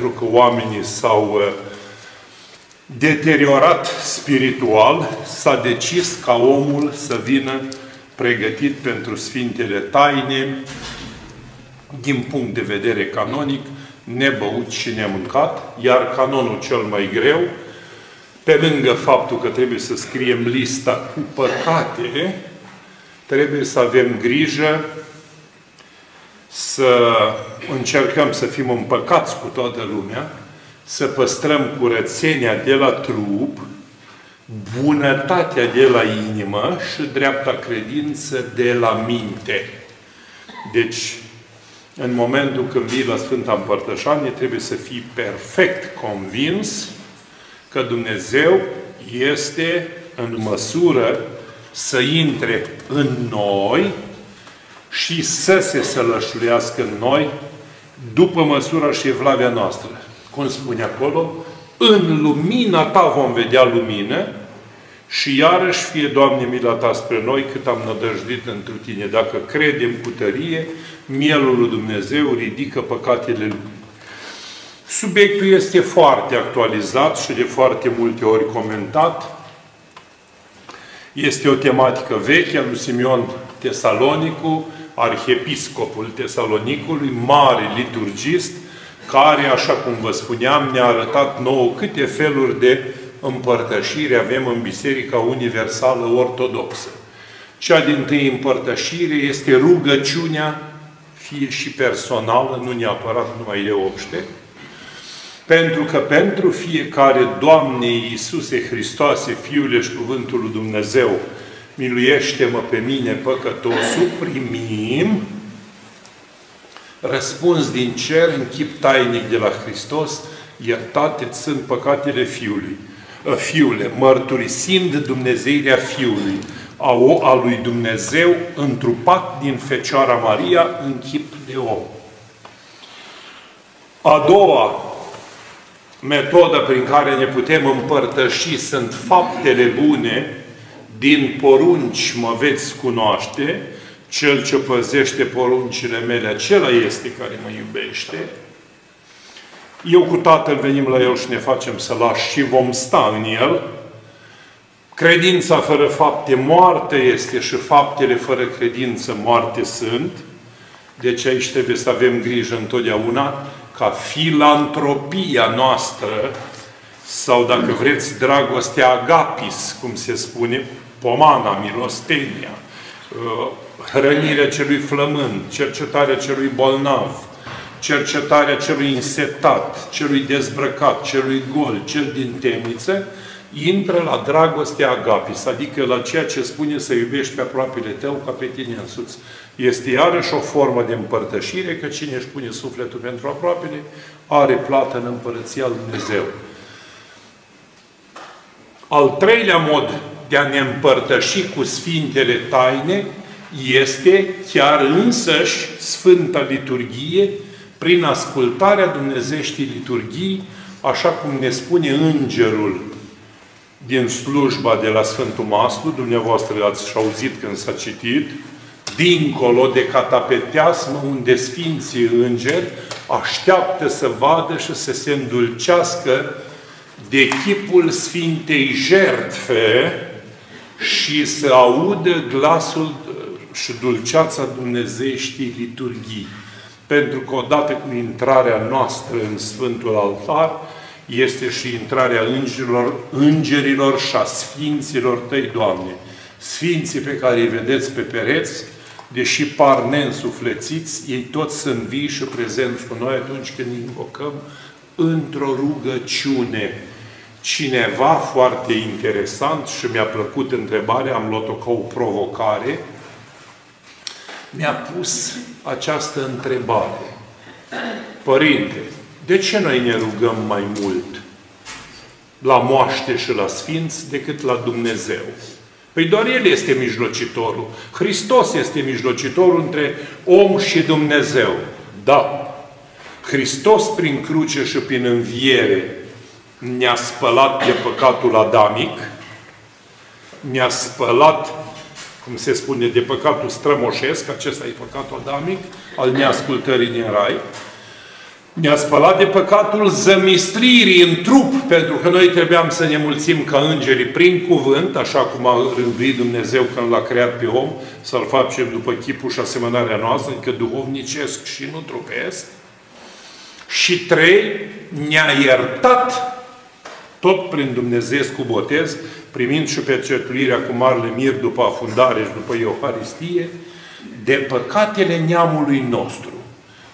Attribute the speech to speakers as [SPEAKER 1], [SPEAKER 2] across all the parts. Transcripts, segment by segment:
[SPEAKER 1] pentru că oamenii s-au uh, deteriorat spiritual, s-a decis ca omul să vină pregătit pentru Sfintele Taine, din punct de vedere canonic, nebăut și nemâncat, iar canonul cel mai greu, pe lângă faptul că trebuie să scriem lista cu păcate, trebuie să avem grijă să încercăm să fim împăcați cu toată lumea, să păstrăm curățenia de la trup, bunătatea de la inimă și dreapta credință de la minte. Deci, în momentul când vii la Sfânta Împărtășanie, trebuie să fii perfect convins că Dumnezeu este în măsură să intre în noi și să se sălășluiască în noi după măsura și evlavia noastră. Cum spune acolo, în lumina ta vom vedea lumină și iarăși fie, Doamne, mila Ta spre noi cât am nădăjdit întru Tine. Dacă credem cu tărie, mielul lui Dumnezeu ridică păcatele lumii. Subiectul este foarte actualizat și de foarte multe ori comentat. Este o tematică veche a lui Simeon Tesalonicu, arhiepiscopul Tesalonicului, mare liturgist, care, așa cum vă spuneam, ne-a arătat nouă câte feluri de împărtășire avem în Biserica Universală Ortodoxă. Cea din tâi împărtășire este rugăciunea, fie și personală, nu neapărat numai de obște, pentru că pentru fiecare Doamne Iisuse Hristoase, Fiule și Cuvântul lui Dumnezeu, miluiește-mă pe mine păcătosul, primim răspuns din cer în chip tainic de la Hristos, iertate sunt păcatele Fiului. Fiule, mărturisind Dumnezeirea Fiului, a, a lui Dumnezeu întrupat din Fecioara Maria în chip de om. A doua metodă prin care ne putem împărtăși sunt faptele bune din porunci mă veți cunoaște, cel ce păzește poruncile mele, acela este care mă iubește. Eu cu Tatăl venim la El și ne facem să lași și vom sta în El. Credința fără fapte moarte este și faptele fără credință moarte sunt. Deci aici trebuie să avem grijă întotdeauna ca filantropia noastră sau, dacă vreți, dragostea agapis, cum se spune, pomana, milostenia, uh, hrănirea celui flămând, cercetarea celui bolnav, cercetarea celui însetat, celui dezbrăcat, celui gol, cel din temniță, intră la dragostea agapis, adică la ceea ce spune să iubești pe aproapele tău ca pe tine însuți. Este iarăși o formă de împărtășire, că cine își pune sufletul pentru aproapele, are plată în împărăția lui Dumnezeu. Al treilea mod de a ne împărtăși cu Sfintele Taine este chiar însăși Sfânta Liturghie, prin ascultarea Dumnezeștii liturghii, așa cum ne spune Îngerul din slujba de la Sfântul Maslu, dumneavoastră ați și auzit când s-a citit, dincolo de catapeteasmă, unde Sfinții Îngeri așteaptă să vadă și să se îndulcească de chipul Sfintei Jertfe și să audă glasul și dulceața Dumnezeștii liturghii. Pentru că odată cu intrarea noastră în Sfântul Altar, este și intrarea îngerilor, îngerilor și a Sfinților Tăi, Doamne. Sfinții pe care îi vedeți pe pereți, deși par neînsuflețiți, ei toți sunt vii și prezenți cu noi atunci când invocăm într-o rugăciune. Cineva foarte interesant și mi-a plăcut întrebarea, am luat-o ca o provocare, mi-a pus această întrebare. Părinte, de ce noi ne rugăm mai mult la moaște și la sfinți decât la Dumnezeu? Păi doar El este mijlocitorul. Hristos este mijlocitorul între om și Dumnezeu. Da. Hristos prin cruce și prin înviere ne-a spălat de păcatul adamic, ne-a spălat cum se spune, de păcatul strămoșesc, acesta e păcatul adamic, al neascultării din rai, Ne-a spălat de păcatul zămistririi în trup, pentru că noi trebuiam să ne mulțim ca îngerii prin cuvânt, așa cum a rânduit Dumnezeu când l-a creat pe om, să-l facem după chipul și asemănarea noastră, adică duhovnicesc și nu trupesc. Și trei, ne-a iertat tot prin Dumnezeu cu botez, primind și certuirea cu marele mir după afundare și după Euharistie, de păcatele neamului nostru.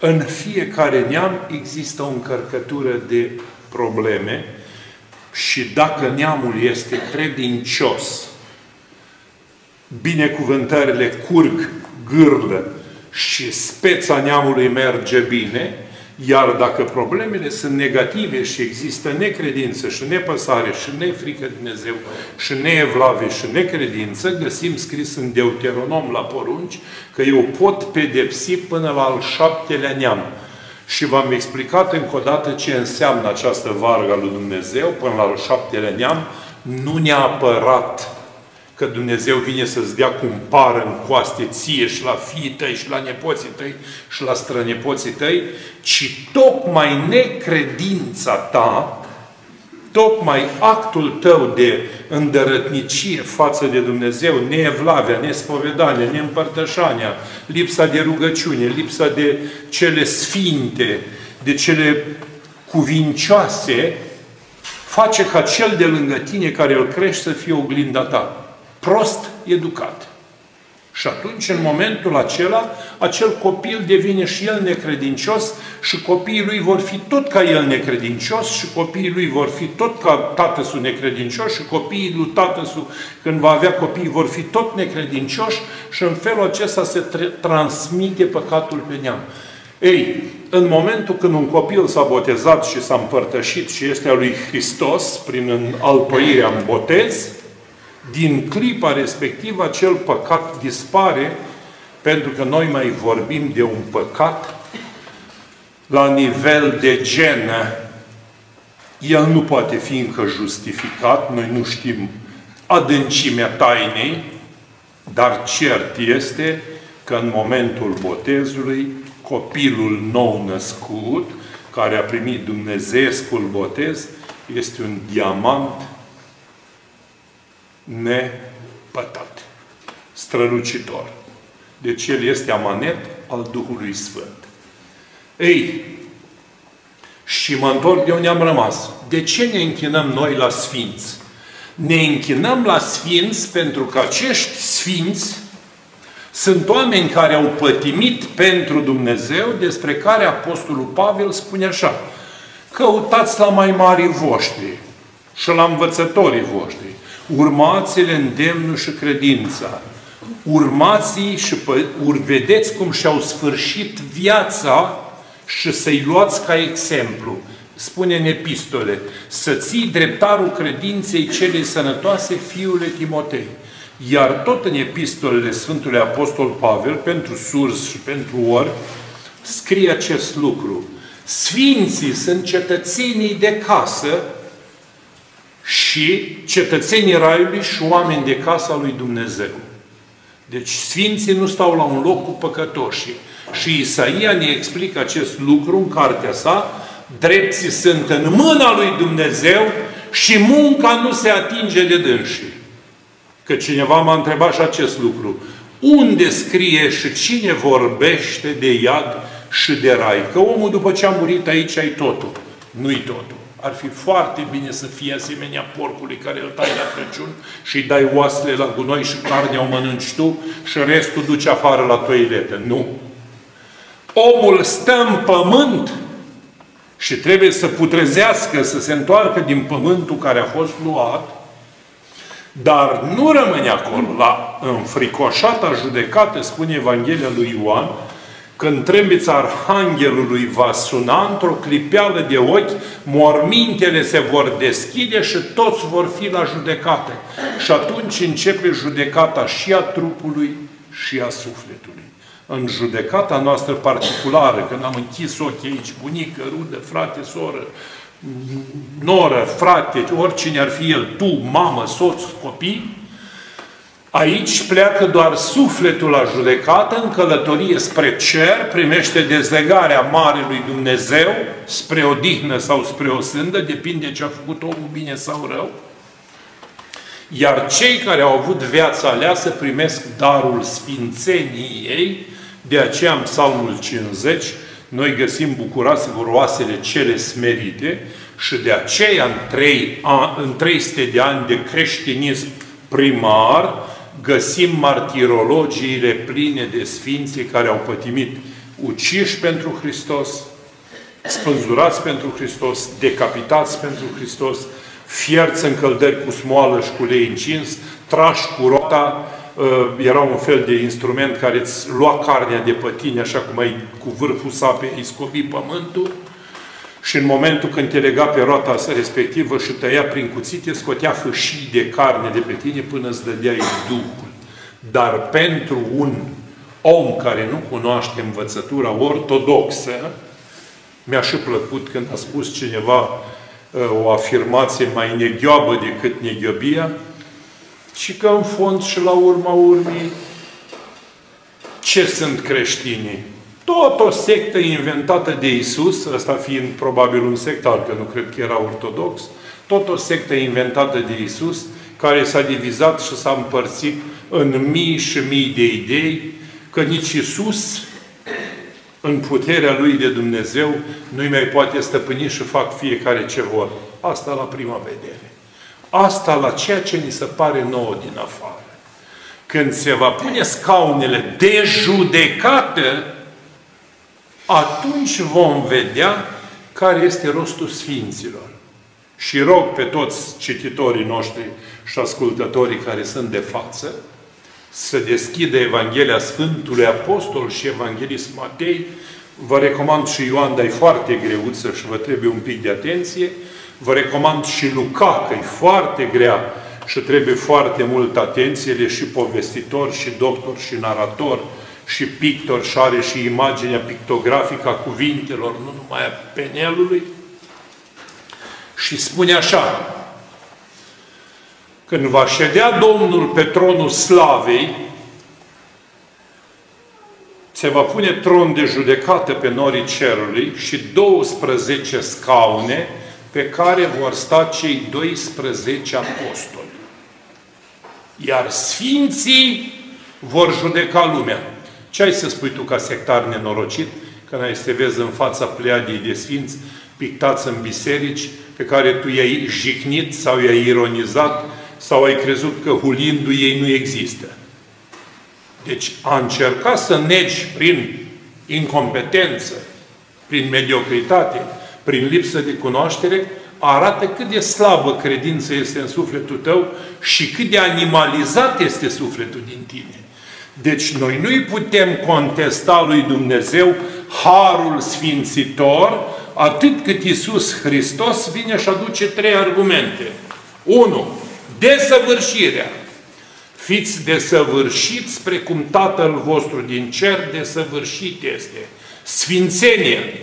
[SPEAKER 1] În fiecare neam există o încărcătură de probleme și dacă neamul este credincios, binecuvântările curg, gârlă și speța neamului merge bine, iar dacă problemele sunt negative și există necredință și nepăsare și nefrică de Dumnezeu și neevlave și necredință, găsim scris în Deuteronom la porunci că eu pot pedepsi până la al șaptelea neam. Și v-am explicat încă o dată ce înseamnă această varga lui Dumnezeu până la al șaptelea neam. Nu neapărat că Dumnezeu vine să-ți dea cum pară în coaste ție și la fiii tăi și la nepoții tăi și la strănepoții tăi, ci tocmai necredința ta, tocmai actul tău de îndărătnicie față de Dumnezeu, neevlavea, nespovedania, neîmpărtășania, lipsa de rugăciune, lipsa de cele sfinte, de cele cuvincioase, face ca cel de lângă tine care îl crește să fie oglinda ta prost educat. Și atunci, în momentul acela, acel copil devine și el necredincios și copiii lui vor fi tot ca el necredincios și copiii lui vor fi tot ca tatăsul necredincios și copiii lui tatăsul, când va avea copii, vor fi tot necredincioși și în felul acesta se transmite păcatul pe neam. Ei, în momentul când un copil s-a botezat și s-a împărtășit și este a lui Hristos, prin alpăirea în botez, din clipa respectivă acel păcat dispare, pentru că noi mai vorbim de un păcat la nivel de genă. El nu poate fi încă justificat, noi nu știm adâncimea tainei, dar cert este că în momentul botezului, copilul nou născut, care a primit Dumnezeescul botez, este un diamant nepătat, strălucitor. Deci El este amanet al Duhului Sfânt. Ei, și mă întorc de unde am rămas. De ce ne închinăm noi la Sfinți? Ne închinăm la Sfinți pentru că acești Sfinți sunt oameni care au pătimit pentru Dumnezeu, despre care Apostolul Pavel spune așa, căutați la mai mari voștri și la învățătorii voștri urmați-le îndemnul și credința. Urmați-i și ur, vedeți cum și-au sfârșit viața și să-i luați ca exemplu. Spune în epistole, să ții dreptarul credinței cele sănătoase fiule Timotei. Iar tot în epistolele Sfântului Apostol Pavel, pentru surs și pentru ori, scrie acest lucru. Sfinții sunt cetățenii de casă și cetățenii Raiului și oameni de casa lui Dumnezeu. Deci Sfinții nu stau la un loc cu păcătoșii. Și Isaia ne explică acest lucru în cartea sa, drepții sunt în mâna lui Dumnezeu și munca nu se atinge de dânsii. Că cineva m-a întrebat și acest lucru. Unde scrie și cine vorbește de iad și de rai? Că omul după ce a murit aici ai totul. Nu-i totul. Ar fi foarte bine să fie asemenea porcului care îl tai la Crăciun și îi dai oasele la gunoi și carnea o mănânci tu și restul duci afară la toiletă. Nu. Omul stă în pământ și trebuie să putrezească, să se întoarcă din pământul care a fost luat, dar nu rămâne acolo. La înfricoșata judecată, spune Evanghelia lui Ioan, când trâmbița Arhanghelului va suna într-o clipeală de ochi, mormintele se vor deschide și toți vor fi la judecată. Și atunci începe judecata și a trupului și a sufletului. În judecata noastră particulară, când am închis ochii aici, bunică, rudă, frate, soră, noră, frate, oricine ar fi el, tu, mamă, soț, copii, Aici pleacă doar sufletul la judecată, în călătorie spre cer, primește dezlegarea Marelui Dumnezeu, spre o dihnă sau spre o sândă, depinde ce a făcut omul bine sau rău. Iar cei care au avut viața aleasă primesc darul sfințeniei, de aceea în Psalmul 50 noi găsim bucuroase oasele cele smerite și de aceea în, trei, în 300 de ani de creștinism primar găsim martirologiile pline de sfinții care au pătimit uciși pentru Hristos, spânzurați pentru Hristos, decapitați pentru Hristos, fierți în căldări cu smoală și cu lei încins, trași cu rota, uh, era un fel de instrument care îți lua carnea de pe tine, așa cum ai cu vârful sapei, îi scobi pământul, și în momentul când te lega pe roata respectivă și tăia prin cuțite, scotea fâșii de carne de pe tine până îți dădeai Duhul. Dar pentru un om care nu cunoaște învățătura ortodoxă, mi-a și plăcut când a spus cineva uh, o afirmație mai neghioabă decât neghiobia, și că în fond și la urma urmei, ce sunt creștinii? Tot o sectă inventată de Isus, ăsta fiind probabil un sectar, că nu cred că era ortodox, tot o sectă inventată de Isus, care s-a divizat și s-a împărțit în mii și mii de idei, că nici Isus, în puterea Lui de Dumnezeu, nu-i mai poate stăpâni și fac fiecare ce vor. Asta la prima vedere. Asta la ceea ce ni se pare nouă din afară. Când se va pune scaunele de judecată, atunci vom vedea care este rostul Sfinților. Și rog pe toți cititorii noștri și ascultătorii care sunt de față să deschidă Evanghelia Sfântului Apostol și Evanghelist Matei. Vă recomand și Ioan, dar e foarte greuță și vă trebuie un pic de atenție. Vă recomand și Luca, că e foarte grea și trebuie foarte mult atenție. El e și povestitor, și doctor, și narator, și pictor și are și imaginea pictografică a cuvintelor, nu numai a penelului. Și spune așa, când va ședea Domnul pe tronul slavei, se va pune tron de judecată pe norii cerului și 12 scaune pe care vor sta cei 12 apostoli. Iar sfinții vor judeca lumea. Ce ai să spui tu ca sectar nenorocit când ai să te vezi în fața pleiadii de sfinți pictați în biserici pe care tu i-ai jignit sau i-ai ironizat sau ai crezut că hulindu ei nu există. Deci a încerca să negi prin incompetență, prin mediocritate, prin lipsă de cunoaștere, arată cât de slabă credință este în sufletul tău și cât de animalizat este sufletul din tine. Deci noi nu-i putem contesta lui Dumnezeu harul sfințitor atât cât Iisus Hristos vine și aduce trei argumente. 1. Desăvârșirea. Fiți desăvârșiți precum Tatăl vostru din cer desăvârșit este. Sfințenie.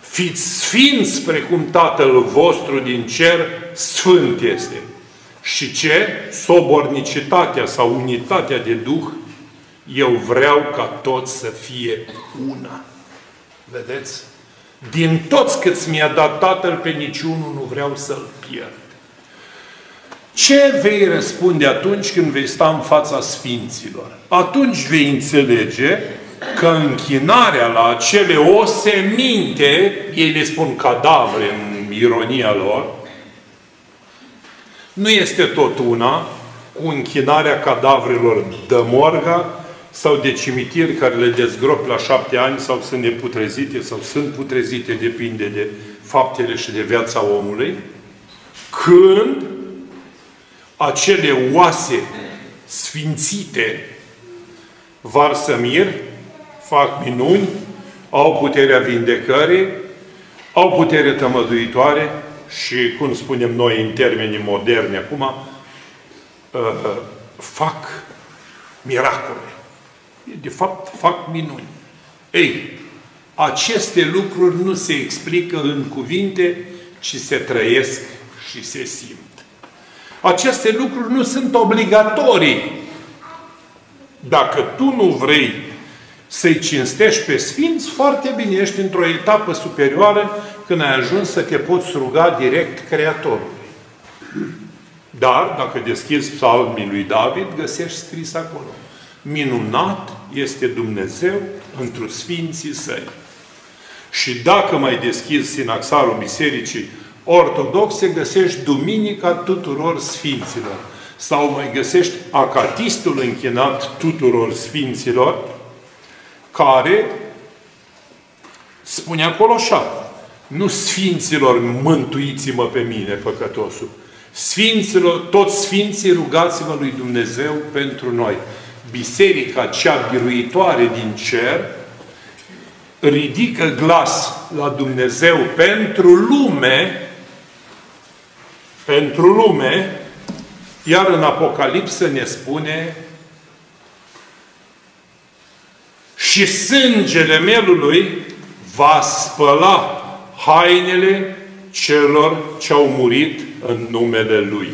[SPEAKER 1] Fiți sfinți precum Tatăl vostru din cer sfânt este. Și ce? Sobornicitatea sau unitatea de Duh eu vreau ca toți să fie una. Vedeți? Din toți câți mi-a dat Tatăl, pe niciunul nu vreau să-l pierd. Ce vei răspunde atunci când vei sta în fața Sfinților? Atunci vei înțelege că închinarea la acele oseminte, ei le spun cadavre în ironia lor, nu este tot una cu închinarea cadavrelor de morga sau de cimitiri care le dezgrop la șapte ani sau sunt neputrezite sau sunt putrezite, depinde de faptele și de viața omului, când acele oase sfințite varsă mir, fac minuni, au puterea vindecării, au putere tămăduitoare și, cum spunem noi în termenii moderni acum, uh, fac miracole de fapt fac minuni. Ei, aceste lucruri nu se explică în cuvinte, ci se trăiesc și se simt. Aceste lucruri nu sunt obligatorii. Dacă tu nu vrei să-i cinstești pe Sfinți, foarte bine, ești într-o etapă superioară când ai ajuns să te poți ruga direct Creatorului. Dar, dacă deschizi psalmii lui David, găsești scris acolo. Minunat este Dumnezeu într Sfinții Săi. Și dacă mai deschizi sinaxarul Bisericii Ortodoxe, găsești Duminica tuturor Sfinților. Sau mai găsești acatistul închinat tuturor Sfinților, care spune acolo așa, nu Sfinților mântuiți-mă pe mine, păcătosul, Sfinților, toți Sfinții rugați-vă lui Dumnezeu pentru noi. Biserica cea biruitoare din cer ridică glas la Dumnezeu pentru lume, pentru lume, iar în Apocalipsă ne spune și sângele melului va spăla hainele celor ce au murit în numele Lui.